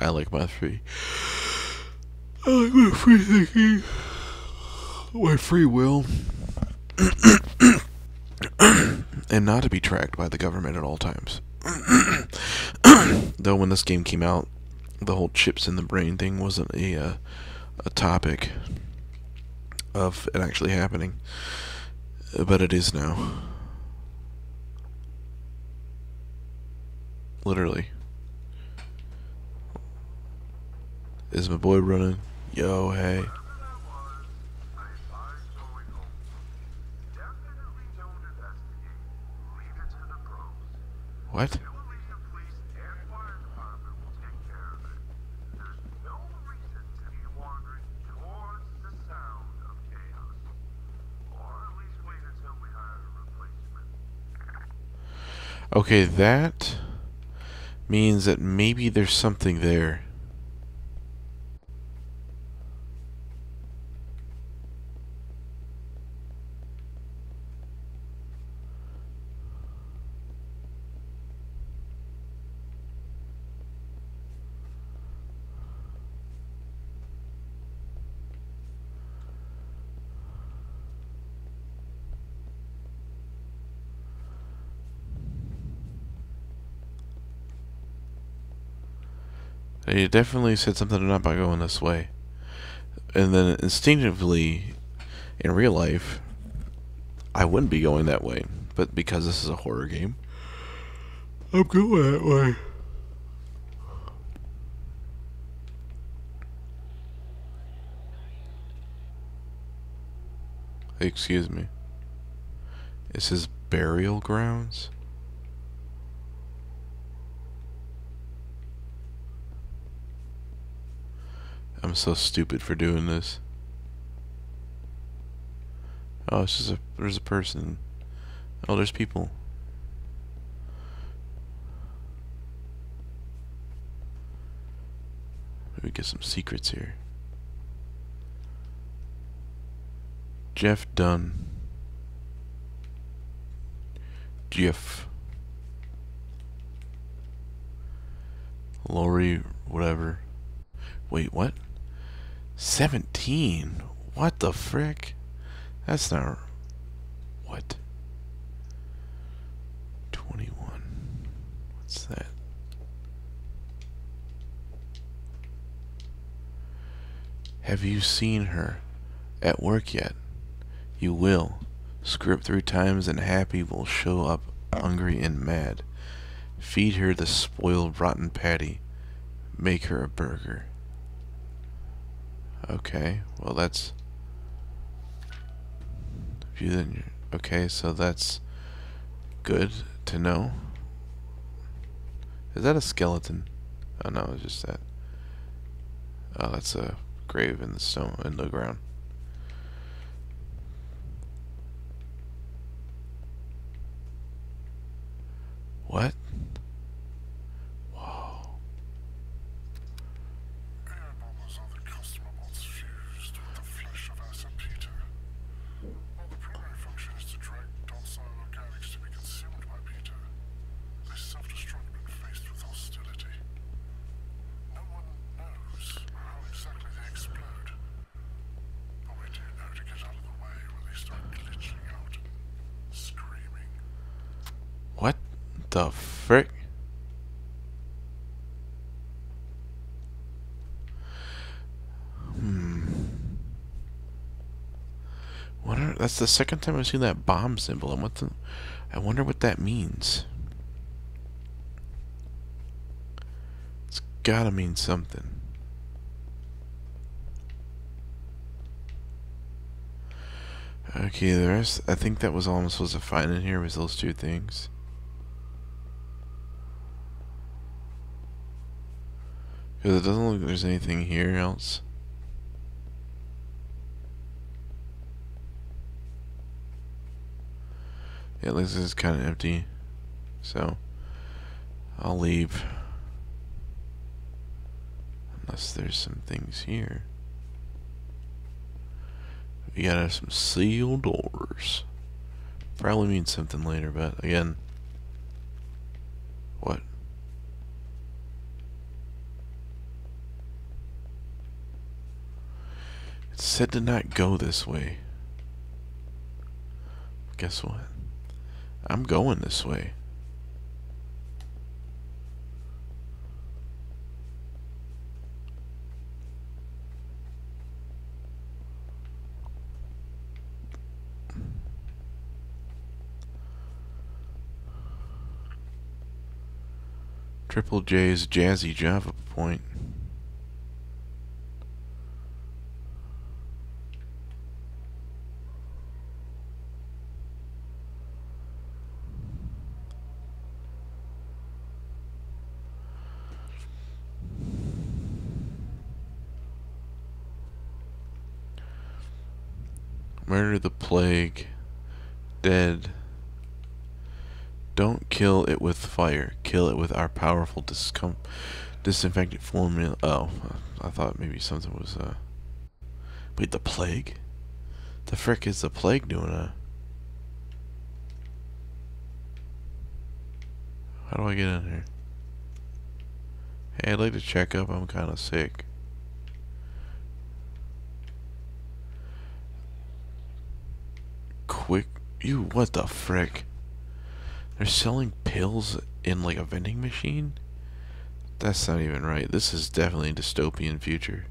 I like my free. I like my free thinking. My free will. and not to be tracked by the government at all times. Though when this game came out, the whole chips in the brain thing wasn't a uh, a topic of it actually happening, but it is now. Literally. Is my boy running? Yo, hey. What? Okay, that means that maybe there's something there. He definitely said something about going this way. And then instinctively, in real life, I wouldn't be going that way. But because this is a horror game, I'm going that way. Excuse me. Is his burial grounds? I'm so stupid for doing this. Oh, it's just a there's a person. Oh, there's people. Maybe get some secrets here. Jeff Dunn. Jeff. Lori, whatever. Wait, what? 17? What the frick? That's not... What? 21. What's that? Have you seen her at work yet? You will. Script through times and happy will show up hungry and mad. Feed her the spoiled rotten patty. Make her a burger. Okay, well that's... You then, okay, so that's good to know. Is that a skeleton? Oh no, it's just that. Oh, that's a grave in the stone in the ground. The frick? Hmm. Wonder, that's the second time I've seen that bomb symbol. The, I wonder what that means. It's gotta mean something. Okay, the rest, I think that was all I'm supposed to find in here was those two things. Because it doesn't look like there's anything here else. Yeah, it looks like it's kind of empty. So, I'll leave. Unless there's some things here. We gotta have some sealed doors. Probably means something later, but again. What? Said to not go this way. Guess what? I'm going this way. Triple J's Jazzy Java Point. Murder the plague. Dead. Don't kill it with fire. Kill it with our powerful discom disinfectant formula. Oh, I thought maybe something was, uh... Wait, the plague? The frick is the plague doing, uh... How do I get in here? Hey, I'd like to check up. I'm kind of sick. Quick. You, what the frick? They're selling pills in like a vending machine? That's not even right. This is definitely a dystopian future.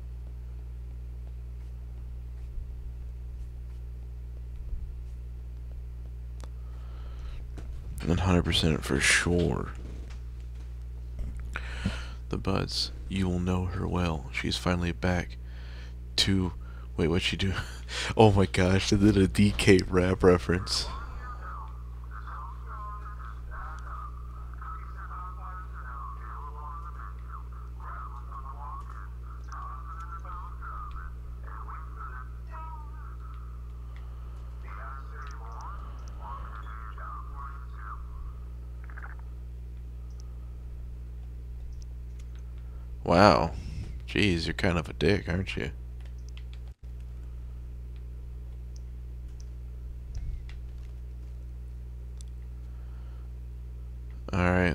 One hundred percent for sure. The buds. You will know her well. She's finally back to wait, what'd she do? oh my gosh, they did a DK rap reference. Wow. Jeez, you're kind of a dick, aren't you?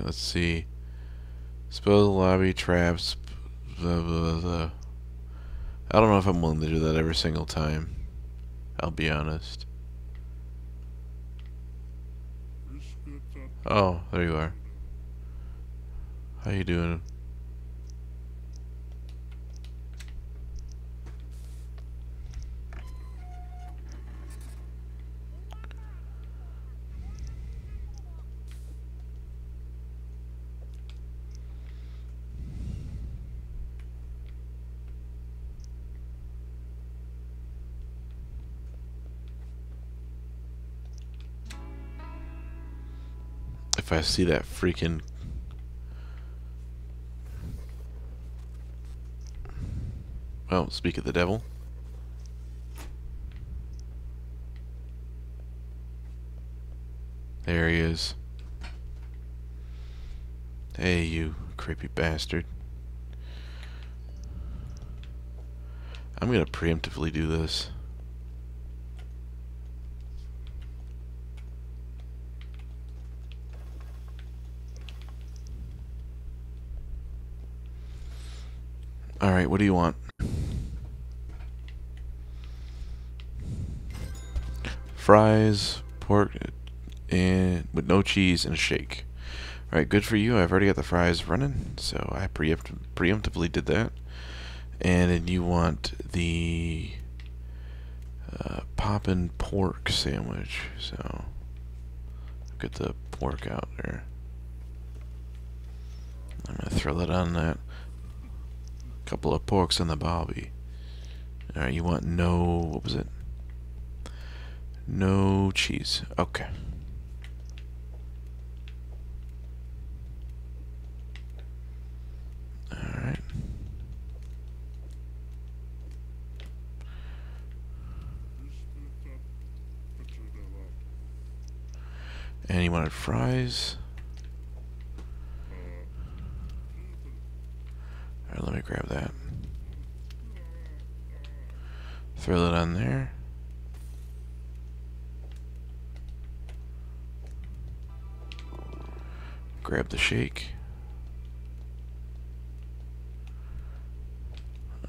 Let's see. Spill the lobby, traps, blah, blah, blah. I don't know if I'm willing to do that every single time. I'll be honest. Oh, there you are. How you doing? If I see that freaking well, speak of the devil. There he is. Hey, you creepy bastard. I'm gonna preemptively do this. Alright, what do you want? Fries, pork, and with no cheese and a shake. Alright, good for you. I've already got the fries running, so I preempt preemptively did that. And then you want the uh, poppin' pork sandwich. So, get the pork out there. I'm to throw that on that. Couple of porks in the barbie. Alright, you want no... What was it? No cheese. Okay. Alright. And you wanted fries? to grab that. Throw that on there. Grab the shake.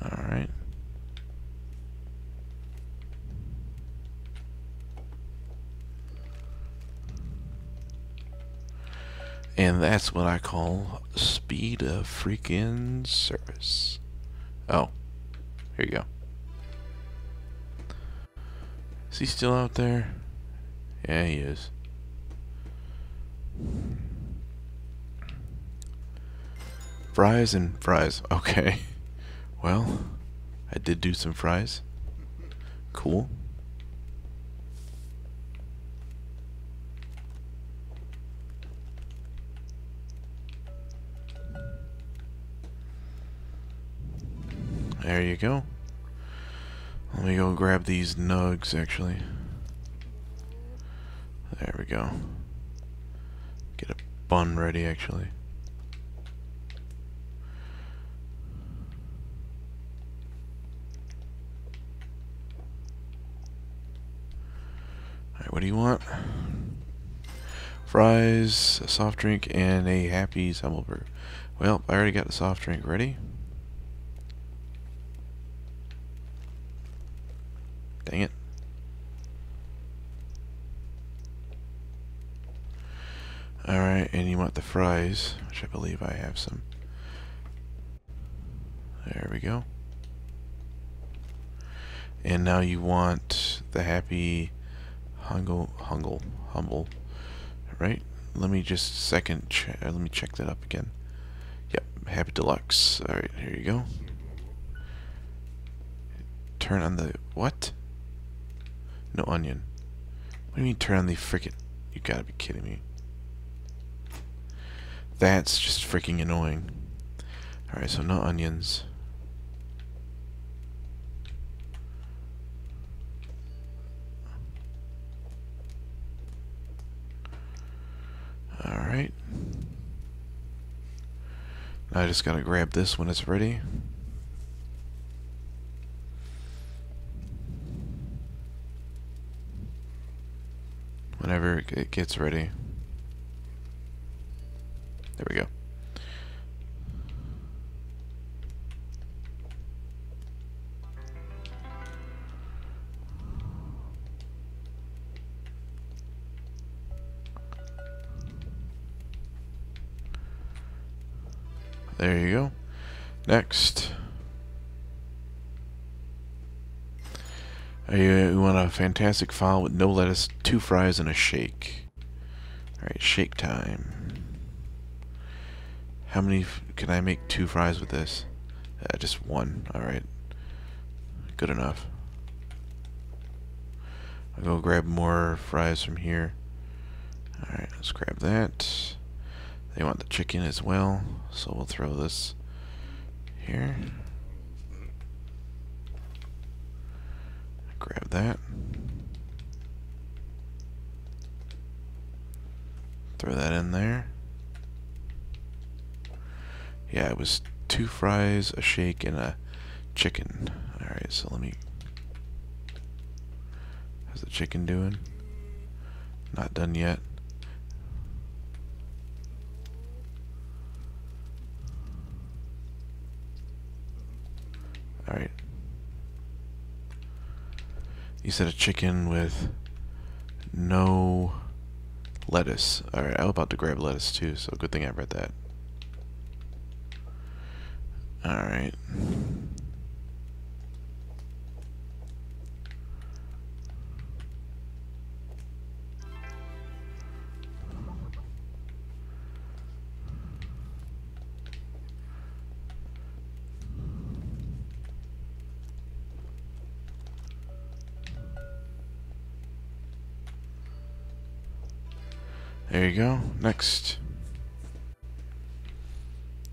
Alright. And that's what I call speed of freaking service. Oh, here you go. Is he still out there? Yeah, he is. Fries and fries. Okay. Well, I did do some fries. Cool. There you go. Let me go grab these nugs, actually. There we go. Get a bun ready, actually. Alright, what do you want? Fries, a soft drink, and a happy Semmelberg. Well, I already got the soft drink ready. Dang it. Alright, and you want the fries, which I believe I have some. There we go. And now you want the happy hungle hungle humble right let me just second check uh, let me check that up again yep happy deluxe all right here you go turn on the what no onion. What do you mean turn on the frickin'... You gotta be kidding me. That's just freaking annoying. Alright, so no onions. Alright. I just gotta grab this when it's ready. whenever it gets ready. There we go. There you go. Next. You want a fantastic file with no lettuce, two fries, and a shake. Alright, shake time. How many can I make two fries with this? Uh, just one. Alright. Good enough. I'll go grab more fries from here. Alright, let's grab that. They want the chicken as well, so we'll throw this here. Grab that. Throw that in there. Yeah, it was two fries, a shake, and a chicken. Alright, so let me... How's the chicken doing? Not done yet. Alright. You said a chicken with no lettuce. Alright, I was about to grab lettuce too, so good thing I read that. Alright. There you go. Next.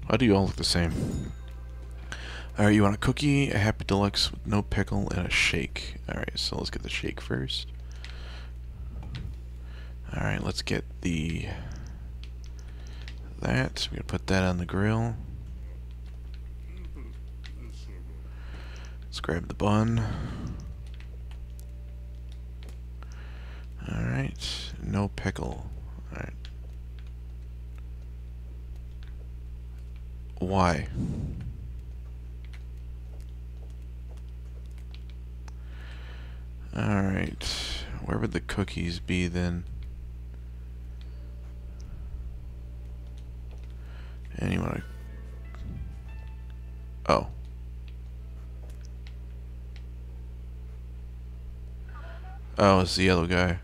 Why do you all look the same? Alright, you want a cookie, a Happy Deluxe with no pickle, and a shake. Alright, so let's get the shake first. Alright, let's get the... That. We're going to put that on the grill. Let's grab the bun. Alright, no pickle. Alright. Why? Alright. Where would the cookies be then? And. Oh. Oh, it's the yellow guy.